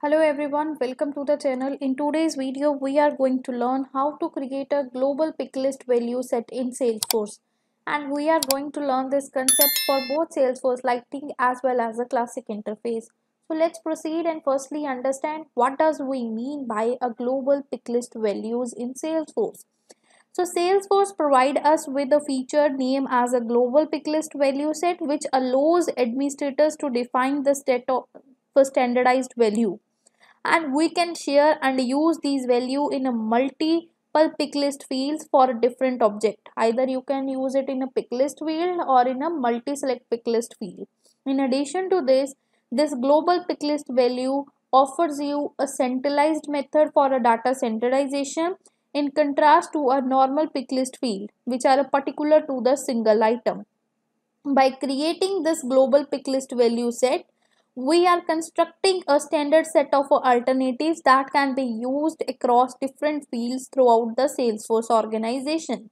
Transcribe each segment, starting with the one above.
Hello everyone, welcome to the channel. In today's video, we are going to learn how to create a global pick list value set in Salesforce. And we are going to learn this concept for both Salesforce Lightning as well as the classic interface. So let's proceed and firstly understand what does we mean by a global pick list values in Salesforce. So Salesforce provide us with a feature name as a global pick list value set which allows administrators to define the state of standardized value and we can share and use these value in a multiple pick list fields for a different object. Either you can use it in a pick list field or in a multi select pick list field. In addition to this this global pick list value offers you a centralized method for a data centralization in contrast to a normal pick list field which are particular to the single item. By creating this global pick list value set we are constructing a standard set of alternatives that can be used across different fields throughout the Salesforce organization.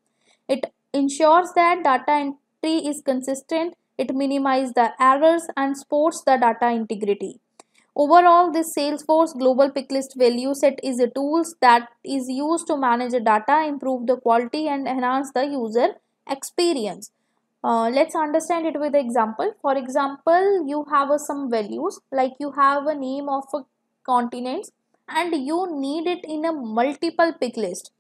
It ensures that data entry is consistent, it minimizes the errors and supports the data integrity. Overall, this Salesforce Global Picklist Value Set is a tool that is used to manage data, improve the quality and enhance the user experience. Uh, let's understand it with example. For example you have uh, some values like you have a name of a continents and you need it in a multiple pick list.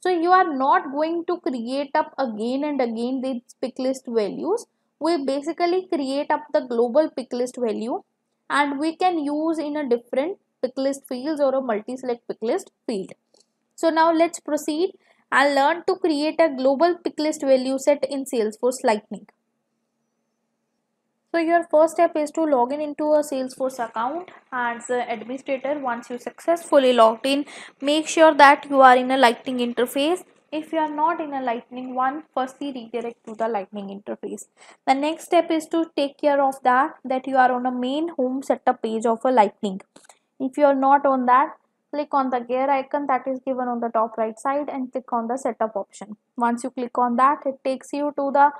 So you are not going to create up again and again these pick list values. We basically create up the global pick list value and we can use in a different pick list fields or a multi-select pick list field. So now let's proceed and learn to create a global pick list value set in Salesforce Lightning. So your first step is to log in into a Salesforce account as an administrator. Once you successfully logged in, make sure that you are in a Lightning interface. If you are not in a Lightning one, firstly redirect to the Lightning interface. The next step is to take care of that that you are on a main home setup page of a Lightning. If you are not on that, click on the gear icon that is given on the top right side and click on the setup option. Once you click on that it takes you to the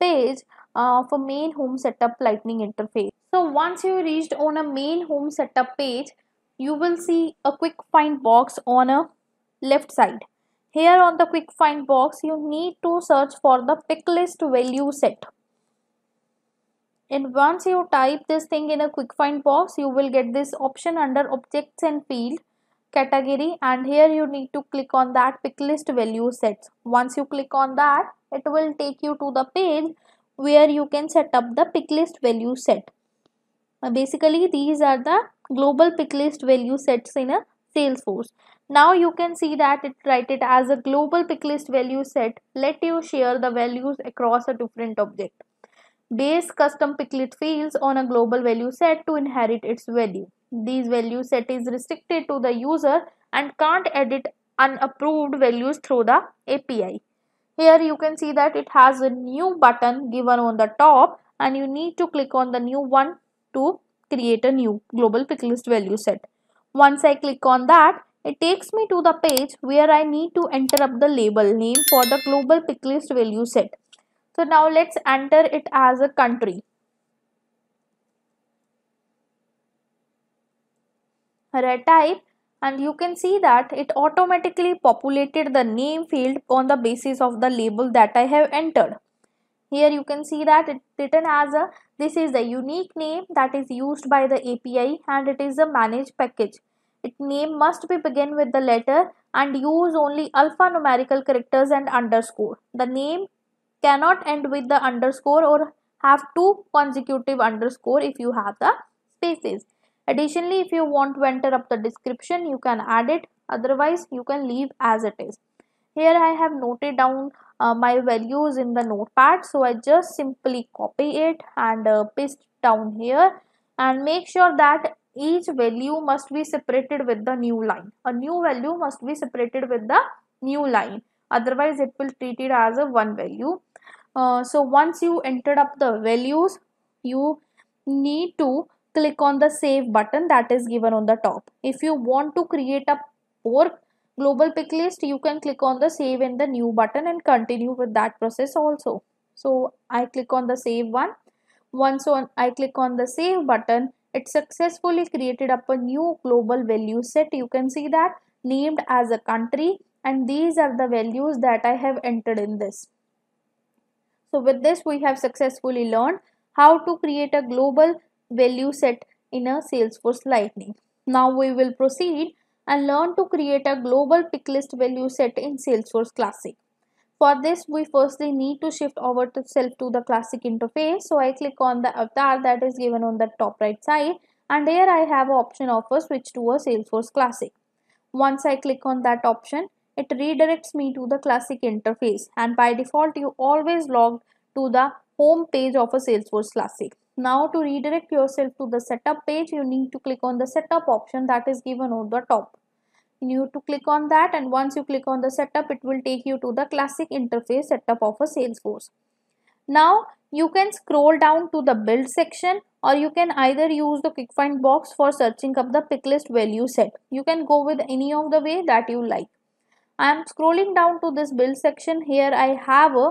page uh, for main home setup lightning interface. So once you reached on a main home setup page you will see a quick find box on a left side. Here on the quick find box you need to search for the pick list value set. And once you type this thing in a quick find box you will get this option under objects and field category and here you need to click on that pick list value sets. Once you click on that it will take you to the page where you can set up the pick list value set. Basically these are the global pick list value sets in a salesforce. Now you can see that it write it as a global pick list value set. Let you share the values across a different object. Base custom pick list fields on a global value set to inherit its value these value set is restricted to the user and can't edit unapproved values through the API. Here you can see that it has a new button given on the top and you need to click on the new one to create a new global picklist value set. Once I click on that, it takes me to the page where I need to enter up the label name for the global picklist value set. So now let's enter it as a country. Type and you can see that it automatically populated the name field on the basis of the label that I have entered. Here you can see that it written as a this is the unique name that is used by the API and it is a managed package. Its name must be begin with the letter and use only alphanumerical characters and underscore. The name cannot end with the underscore or have two consecutive underscore if you have the spaces. Additionally, if you want to enter up the description, you can add it. Otherwise, you can leave as it is. Here I have noted down uh, my values in the notepad. So I just simply copy it and uh, paste down here and make sure that each value must be separated with the new line. A new value must be separated with the new line. Otherwise, it will treat it as a one value. Uh, so once you entered up the values, you need to click on the save button that is given on the top. If you want to create a more global pick list, you can click on the save and the new button and continue with that process also. So I click on the save one. Once on I click on the save button, it successfully created up a new global value set you can see that named as a country and these are the values that I have entered in this. So with this we have successfully learned how to create a global value set in a Salesforce Lightning. Now we will proceed and learn to create a global pick list value set in Salesforce Classic. For this, we firstly need to shift over to self to the classic interface. So I click on the avatar that is given on the top right side and here I have option of a switch to a Salesforce Classic. Once I click on that option, it redirects me to the classic interface and by default you always log to the home page of a Salesforce Classic. Now to redirect yourself to the setup page, you need to click on the setup option that is given on the top. You need to click on that and once you click on the setup it will take you to the classic interface setup of a salesforce. Now you can scroll down to the build section or you can either use the quick find box for searching up the pick list value set. You can go with any of the way that you like. I am scrolling down to this build section. Here i have a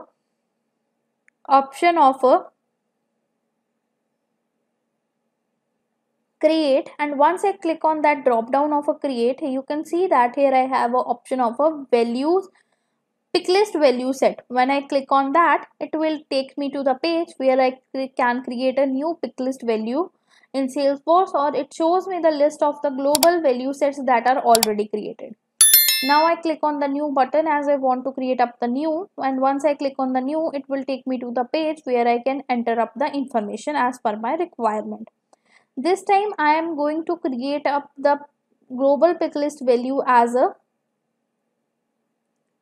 option of a create and once I click on that drop down of a create you can see that here I have an option of a values pick list value set. When I click on that it will take me to the page where I can create a new pick list value in Salesforce or it shows me the list of the global value sets that are already created. Now I click on the new button as I want to create up the new and once I click on the new it will take me to the page where I can enter up the information as per my requirement this time I am going to create up the global pick list value as a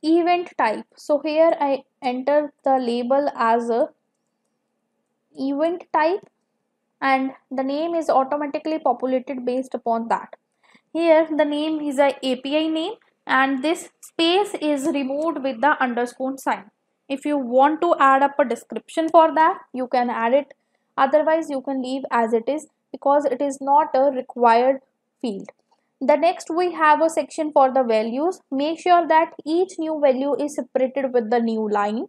event type. So here I enter the label as a event type and the name is automatically populated based upon that. Here the name is a API name and this space is removed with the underscore sign. If you want to add up a description for that, you can add it. Otherwise, you can leave as it is because it is not a required field. The next we have a section for the values. Make sure that each new value is separated with the new line.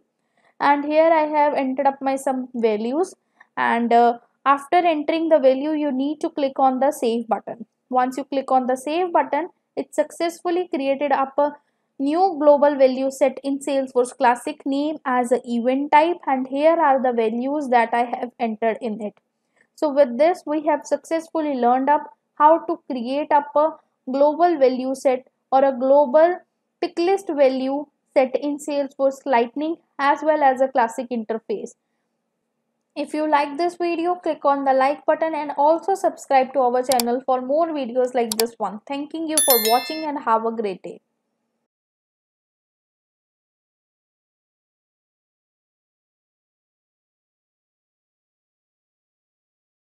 And here I have entered up my some values and uh, after entering the value you need to click on the save button. Once you click on the save button it successfully created up a new global value set in Salesforce Classic name as an event type and here are the values that I have entered in it. So with this, we have successfully learned up how to create up a global value set or a global pick list value set in Salesforce Lightning as well as a classic interface. If you like this video, click on the like button and also subscribe to our channel for more videos like this one. Thanking you for watching and have a great day.